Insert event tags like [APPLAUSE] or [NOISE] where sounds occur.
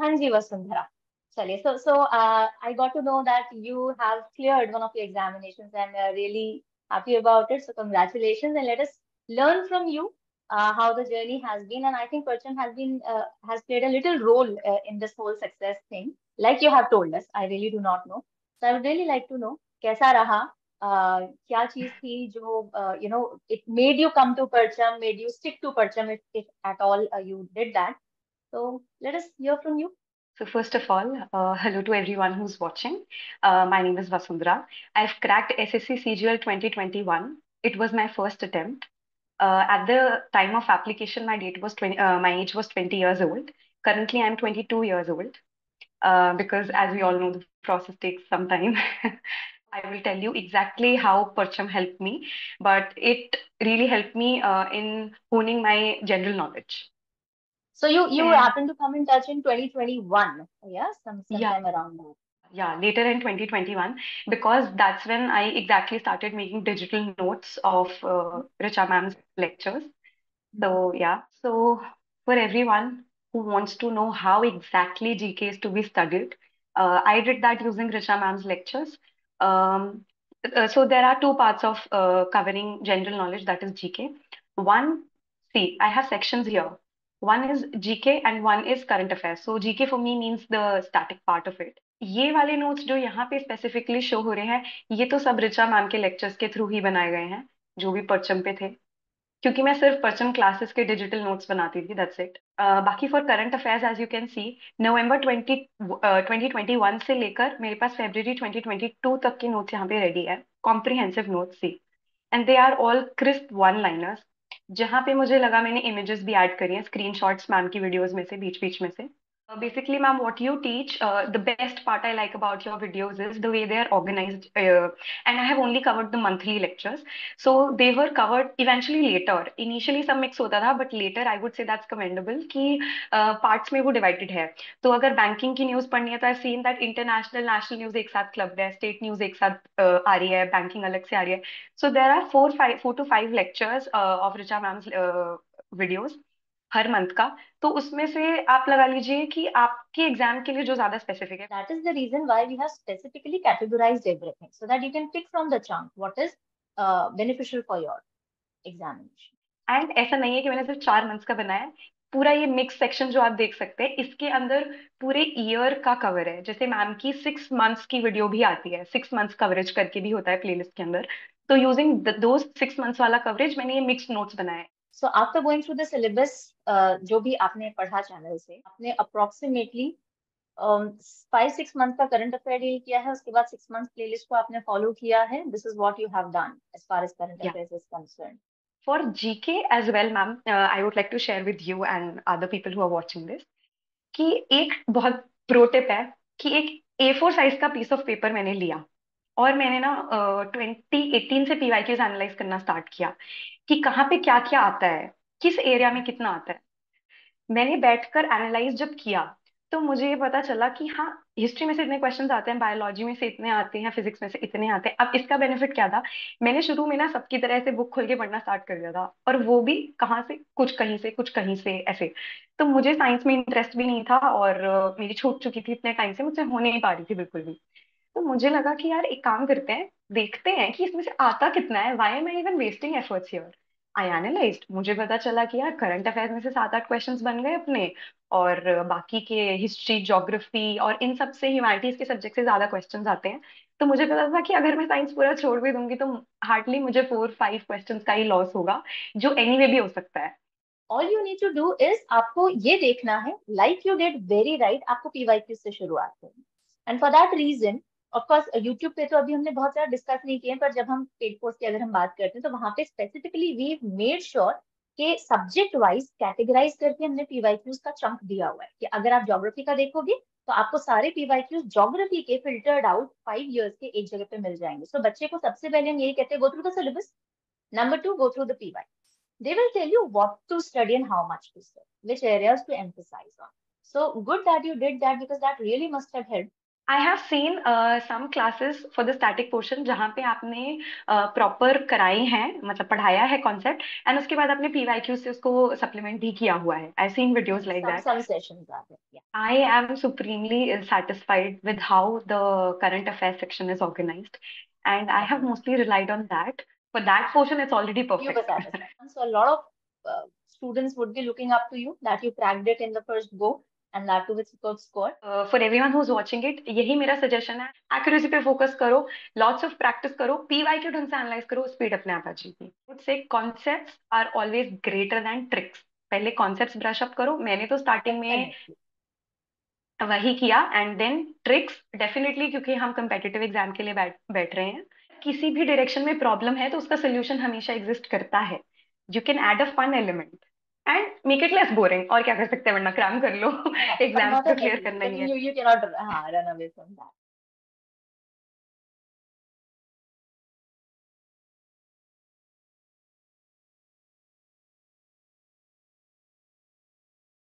Hanji Vasundhara. Chaliye. So, so uh, I got to know that you have cleared one of your examinations and uh, really happy about it. So congratulations and let us learn from you uh, how the journey has been. And I think Parcham has been uh, has played a little role uh, in this whole success thing, like you have told us. I really do not know. So I would really like to know कैसा रहा uh, क्या चीज थी जो uh, you know it made you come to Parcham, made you stick to Parcham if, if at all uh, you did that. so let us hear from you. So first of all, uh, hello to everyone who's watching. Uh, my name is Vasundhara. I've cracked SSC CGL 2021. It was my first attempt. Uh, at the time of application, my date was 20, uh, my age was 20 years old. Currently, I'm 22 years old. Uh, because as we all know, the process takes some time. [LAUGHS] I will tell you exactly how Parcham helped me, but it really helped me uh, in honing my general knowledge. So you you and, happen to come in touch in 2021, yeah, some sometime yeah. around that. Yeah, later in 2021, because that's when I exactly started making digital notes of uh, Richa ma'am's lectures. So mm-hmm. yeah, so for everyone who wants to know how exactly GK is to be studied, uh, I did that using Richa ma'am's lectures. Um, uh, so there are two parts of uh, covering general knowledge, that is GK. One, see, I have sections here. One is GK and one is current affairs. So GK for me means the static part of it. ये वाले notes जो यहाँ पे specifically show हो रहे हैं, ये तो सब रिचा मैम के लेक्चर्स के थ्रू ही बनाए गए हैं, जो भी परचम पे थे क्योंकि मैं सिर्फ़ परचम क्लासेस के डिजिटल नोट्स बनाती थी दैट्स इट बाकी for current affairs as you can see November twenty twenty twenty one से लेकर मेरे पास फेब्रवरी ट्वेंटी ट्वेंटी टू तक के नोट्स यहाँ पे रेडी है comprehensive notes see and they are all crisp one liners जहाँ पे मुझे लगा मैंने इमेजेस भी ऐड करी हैं स्क्रीनशॉट्स मैम की वीडियोस में से बीच बीच में से। Uh, basically ma'am what you teach uh, the best part i like about your videos is the way they're organized uh, and i have only covered the monthly lectures. So they were covered eventually later. Initially some mix hota tha but later i would say that's commendable ki uh, parts mein wo divided hai. So agar banking ki news padhni hai to i've seen that international national news ek saath clubbed hai state news ek saath uh, aa rahi hai banking alag se aa rahi hai. So there are four five four to five lectures uh, of richa ma'am's uh, videos. हर month का तो उसमें से आप लगा लीजिए कि आपके एग्ज़ाम के लिए जो ज़्यादा स्पेसिफिक है। That is the reason why we have specifically categorised everything so that you can pick from the chunk what is beneficial for your examination and ऐसा नहीं है कि मैंने सिर्फ़ चार मंथ्स का बनाया है पूरा ये मिक्स सेक्शन जो आप देख सकते हैं इसके अंदर पूरे ईयर का कवर है। जैसे मैम की सिक्स मंथ्स की वीडियो भी आती है सिक्स मंथ्स कवरेज करके भी होता है प्लेलिस्ट के अंदर। तो यूजिंग दो सिक्स मंथ्स वाला कवरेज मैंने ये मिक्स नोट्स बनाए so after going through the syllabus जो भी आपने पढ़ा चैनल से आपने अप्रोक्सीमेटली फाइव सिक्स मंथ का करंट अफेयर डील किया है उसके बाद सिक्स मंथ प्लेलिस्ट को आपने फॉलो किया है this is what you have done as far as current affairs is concern For GK as well, ma'am, uh, I would like to share with you and other people who are watching this कि एक बहुत pro tip है कि एक A4 size का peace of paper मैंने लिया। और मैंने ना ट्वेंटी एटीन से पीवाई एनालाइज करना स्टार्ट किया कि कहाँ पे क्या क्या आता है, किस एरिया में कितना आता है। मैंने बैठकर एनालाइज जब किया तो मुझे ये पता चला कि हाँ हिस्ट्री में से इतने क्वेश्चन आते हैं बायोलॉजी में से इतने आते हैं फिजिक्स में से इतने आते हैं। अब इसका बेनिफिट क्या था? मैंने शुरू में ना सबकी तरह से बुक खोल के पढ़ना स्टार्ट कर दिया था और वो भी कहाँ से? कुछ कहीं से, कुछ कहीं से, ऐसे। तो मुझे साइंस में इंटरेस्ट भी नहीं था और मेरी छूट चुकी थी इतने टाइम से, मुझसे हो नहीं पा रही थी बिल्कुल भी। तो मुझे लगा कि यार, एक काम करते हैं, देखते हैं कि इसमें से आता कितना है। Why am I even wasting efforts here I analysed मुझे पता चला कि यार करंट अफेयर्स में से सात आठ क्वेश्चन बन गए अपने, और बाकी के हिस्ट्री ज्योग्राफी और इन सबसे ह्यूमैनिटीज के सब्जेक्ट से ज़्यादा क्वेश्चंस आते हैं। तो मुझे पता था कि अगर मैं साइंस पूरा छोड़ भी दूँगी तो हार्डली मुझे फोर फाइव क्वेश्चन का ही लॉस होगा, जो एनी anyway भी हो सकता है। All you need to do is आपको ये देखना है like you did very right आपको पीवाईक्यू से शुरुआत करनी and for that reason of course YouTube पे तो अभी हमने बहुत सारा डिस्कस नहीं किए पर जब हम पेड कोर्स की अगर हम बात करते हैं तो वहाँ पे स्पेसिफिकली वी मेड श्योर कि सब्जेक्ट वाइज कैटेगराइज करके हमने पीवाईक्यूज का चंक दिया हुआ है। कि अगर आप ज्योग्राफी का देखोगे तो आपको सारे पीवाईक्यूज ज्योग्राफी के फिल्टर्ड आउट फाइव ईयर्स के एक जगह पे मिल जाएँगे। सो so, बच्चे को सबसे पहले हम यही कहते हैं go through the syllabus number two go through the PY they will tell you what to study and how much to study, which areas to emphasize on. So good that you did that because that really must have helped I have seen some classes for the static portion जहाँ पे आपने proper uh, कराई है मतलब पढ़ाया है concept and उसके बाद आपने पीवाईक्यू से उसको सप्लीमेंट भी किया हुआ है I seen videos like that. I am supremely satisfied with how the current affairs section is organized, and I have mostly relied on that. For that portion, it's already perfect. satisfied. So a lot of uh, students would be looking up to you that you cracked it in the first go and that too with superb score. Uh, for everyone who's watching it, यही मेरा suggestion है. Accuracy पे focus करो lots of practice करो PYQ ढंग से analyse करो speed अपने आप आ जाएगी. Would say concepts are always greater than tricks पहले कॉन्सेप्ट्स ब्रश अप करो मैंने तो स्टार्टिंग में. वही किया एंड देन ट्रिक्स डेफिनेटली क्योंकि हम कंपेटिटिव एग्ज़ाम के लिए बैठ बैठ रहे हैं. किसी भी डायरेक्शन में प्रॉब्लम है तो उसका सोल्यूशन हमेशा एग्जिस्ट करता है. You can add a fun element and make it less boring और क्या कर सकते हैं? वरना क्रैम कर लो. एग्ज़ाम्स [LAUGHS] तो क्लियर करना ही है. You can not run away from that